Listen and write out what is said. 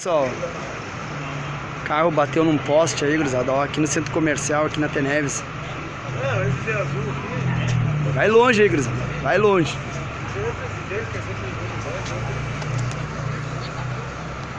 Pessoal, carro bateu num poste aí, gurizada, ó, aqui no centro comercial, aqui na Teneves. Vai longe aí, gurizada, vai longe.